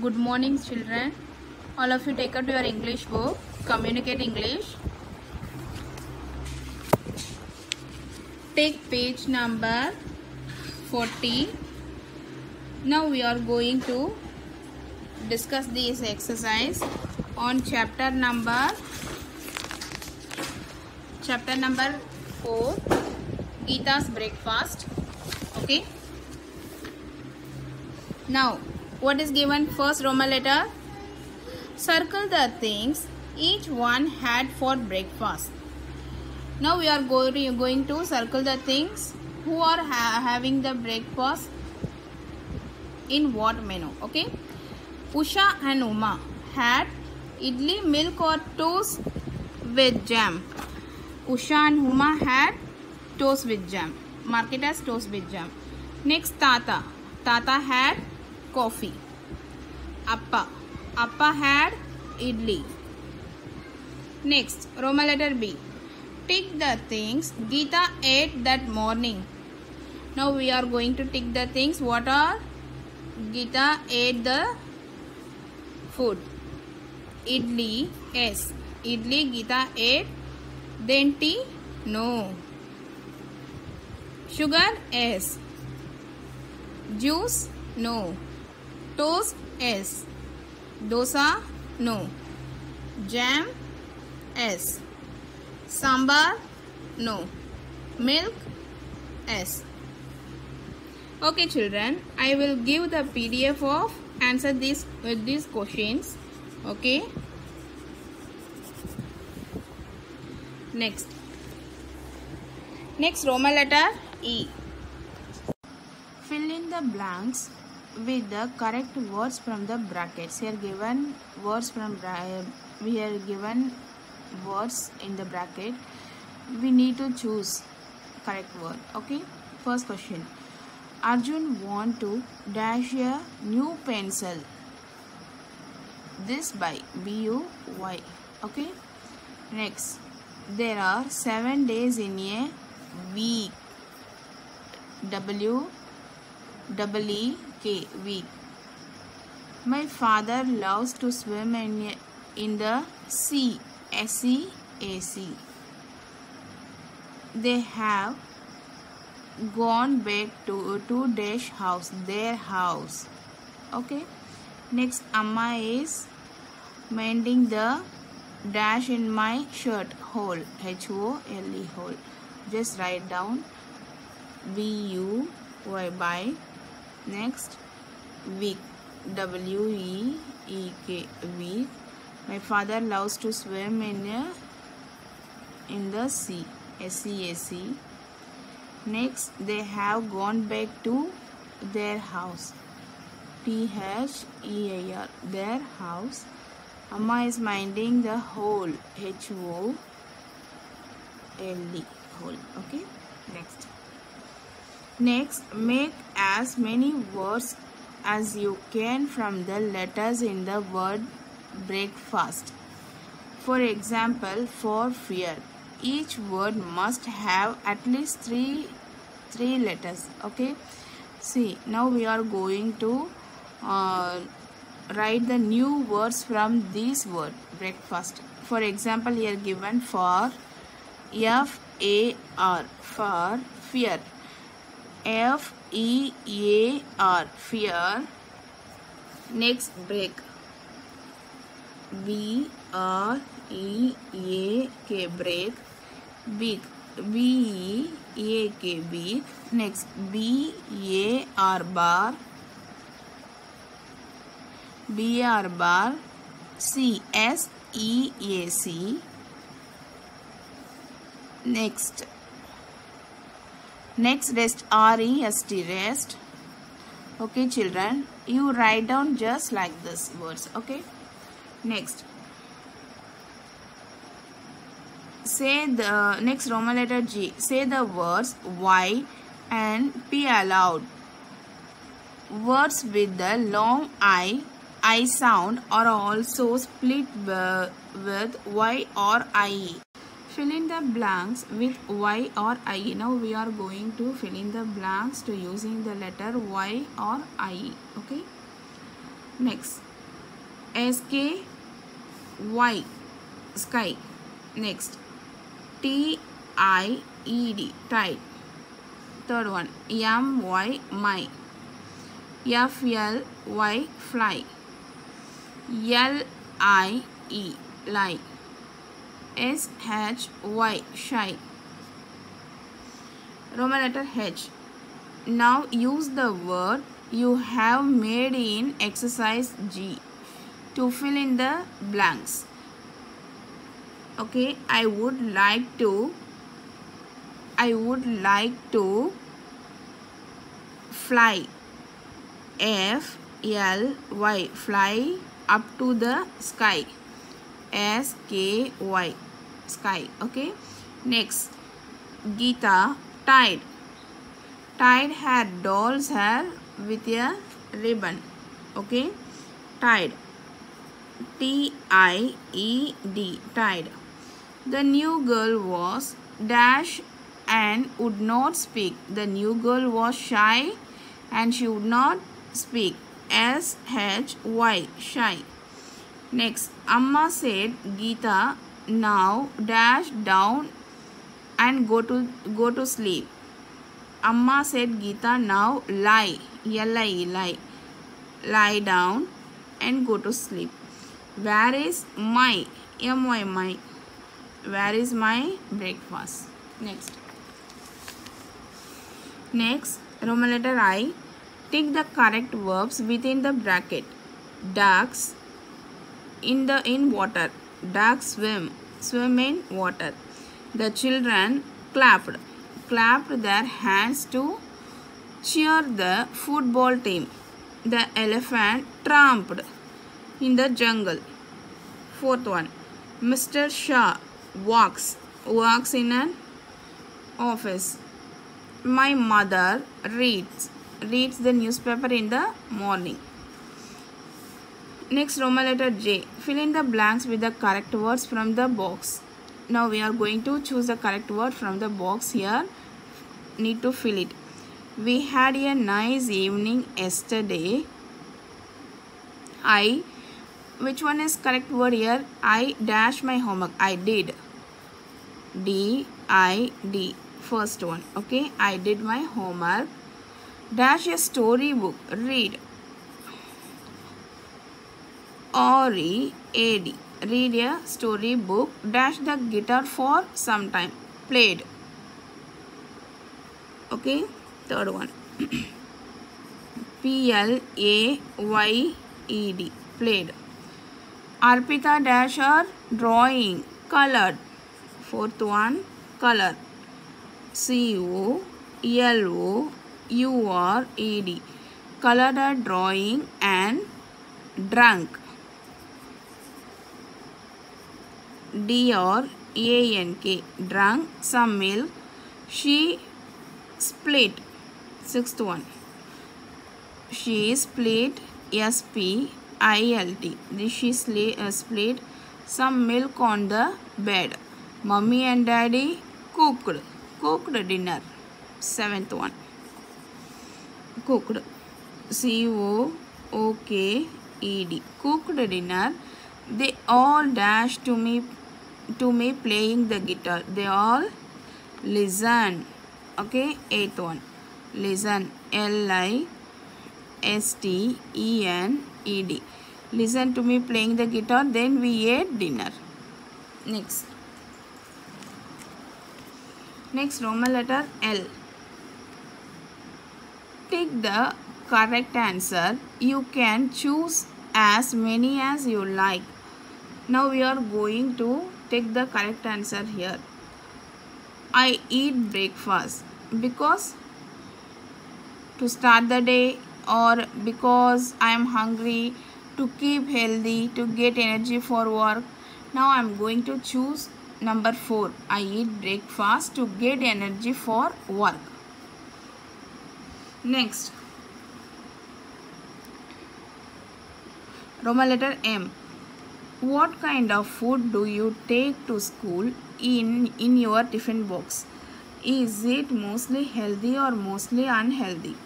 Good morning, children. All of you take out your English book. Communicate English. Take page number 40. Now we are going to discuss this exercise on chapter number chapter number 4 Gita's breakfast. Okay. Now, what is given first Roman letter? Circle the things each one had for breakfast. Now we are going, to circle the things who are ha- having the breakfast in what menu. Okay. Usha and Uma had idli, milk or toast with jam. Usha and Uma had toast with jam. Mark it as toast with jam. Next Tata. Tata had coffee. Appa. Appa had idli. Next, Roman letter B. Tick the things Gita ate that morning. Now we are going to tick the things. What are Gita ate the food? Idli. Yes. Idli Gita ate. Then tea? No. Sugar? Yes. Juice? No. Toast? Yes. Dosa? No. Jam? Yes. Sambar? No. Milk? Yes. Okay children, I will give the PDF of answer this with these questions. Okay. Next. Next Roman letter E. Fill in the blanks with the correct words from the brackets. Here given words from uh, we are given words in the bracket. We need to choose correct word. Okay. First question. Arjun want to dash a new pencil. This buy B U Y. Okay. Next. There are seven days in a week. W double. My father loves to swim in, in the sea. S E A C. They have gone back to to dash house their house. Okay. Next, Amma is mending the dash in my shirt hole. H O L E hole. Just write down B U Y buy next week W E E K week my father loves to swim in a, in the sea S E A C. Next they have gone back to their house. T H E A R their house. Amma is minding the hole H O L E hole okay? Next Next, make as many words as you can from the letters in the word breakfast. For example, for fear, each word must have at least three three letters. Okay. See, now we are going to uh, write the new words from this word breakfast. For example, here given for F A R for fear. F E A R fear. Next break. B R E A K break. Big. B E A K big. Next B A R bar. B R bar. C S E A C. Next rest rest rest. Okay children you write down just like this words okay? Next. Say the next roman letter g. Say the words y and p aloud. Words with the long i i sound are also split with y or i fill in the blanks with y or i now we are going to fill in the blanks to using the letter y or i okay next S K Y sky. Next T I E D tied. Third one M Y my. F L Y fly. L I E lie. S H Y shy. Roman letter H. Now use the word you have made in exercise G to fill in the blanks. Okay, I would like to I would like to fly F L Y fly up to the sky S K Y sky okay? Next Gita tied tied had doll's hair with a ribbon okay? Tied T I E D tied the new girl was dash and would not speak. The new girl was shy and she would not speak. S H Y shy. Next Amma said Gita now dash down and go to go to sleep. Amma said Gita now lie. L-I lie. Lie down and go to sleep. Where is my M-Y my? Where is my breakfast? Next. Next Roman letter I. Take the correct verbs within the bracket. Ducks in the in water ducks swim swim in water. The children clapped clapped their hands to cheer the football team. The elephant tramped in the jungle. Fourth one mr shah walks walks in an office. My mother reads reads the newspaper in the morning Next Roman letter J. Fill in the blanks with the correct words from the box. Now we are going to choose the correct word from the box here. Need to fill it. We had a nice evening yesterday. I. Which one is correct word here? I dash my homework. I did. D I D. First one. Okay. I did my homework. Dash a storybook. Read. R-E-A-D. Read a story book. Dash the guitar for some time. Played. Okay. Third one. P-L-A-Y-E-D. Played. Arpita dash her drawing. Colored. Fourth one. Color. C-O-L-O-U-R-E-D. Colored a drawing and drunk. D R A N K drunk some milk. She split. Sixth one. She split S P I L T. She uh, split some milk on the bed. Mummy and daddy cooked. Cooked dinner. Seventh one. Cooked. C O O K E D. Cooked dinner. They all dashed to me to me playing the guitar. They all listen. Okay, eighth one. Listen. L I S T E N E D. Listen to me playing the guitar. Then we ate dinner. Next. Next Roman letter L. Take the correct answer. You can choose as many as you like. Now we are going to take the correct answer here. I eat breakfast because to start the day or because I am hungry to keep healthy to get energy for work. Now I am going to choose number 4. I eat breakfast to get energy for work. Next. Roman letter M. What kind of food do you take to school in, in your tiffin box? Is it mostly healthy or mostly unhealthy?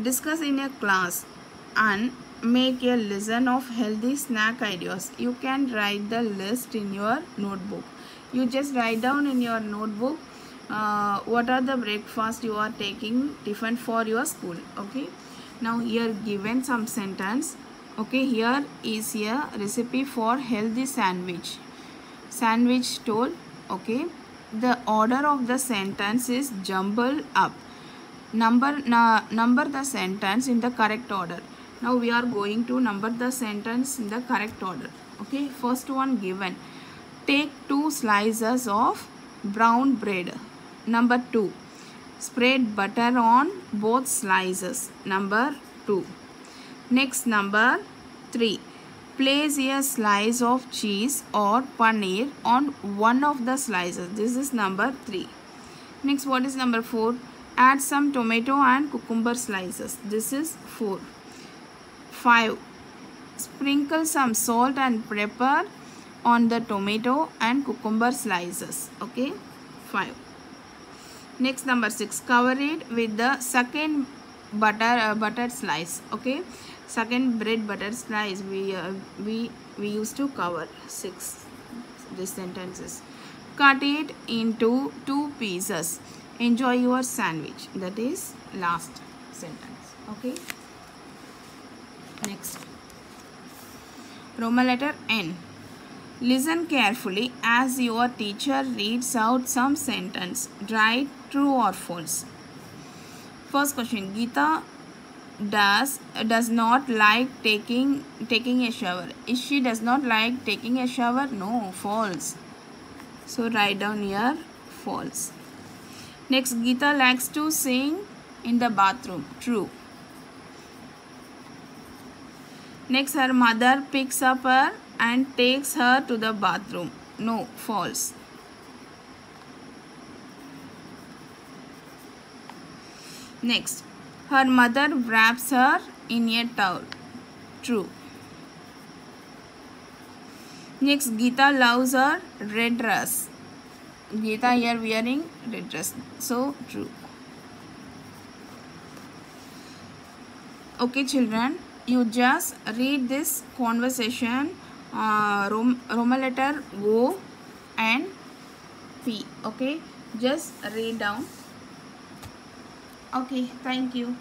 Discuss in a class. and make a list of healthy snack ideas you can write the list in your notebook you just write down in your notebook uh, what are the breakfast you are taking different for your school okay now here given some sentence okay here is a recipe for healthy sandwich. Sandwich told okay the order of the sentence is jumbled up. Number na, number the sentence in the correct order. Now we are going to number the sentence in the correct order. Okay first one given. Take two slices of brown bread. Number 2 spread butter on both slices. Number 2 next number 3 place a slice of cheese or paneer on one of the slices. This is number 3 next what is number 4 add some tomato and cucumber slices. This is 4 5 sprinkle some salt and pepper on the tomato and cucumber slices. Okay? 5 next number 6 cover it with the second butter uh, butter slice. Okay second bread butter slice we uh, we we used to cover 6 these sentences. Cut it into two pieces. Enjoy your sandwich. That is last sentence. Okay? Next. Roman letter n. Listen carefully as your teacher reads out some sentence write true or false. First question gita does does not like taking taking a shower. Is she does not like taking a shower no false. So write down here false. Next gita likes to sing in the bathroom. True. Next, her mother picks up her and takes her to the bathroom. No, false. Next, her mother wraps her in a towel. True. Next, Geeta loves her red dress. Geeta here wearing red dress. So, true. Okay, children you just read this conversation uh, Rom Roman letter O and P okay just read down okay thank you